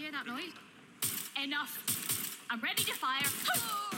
hear that noise? Enough. I'm ready to fire.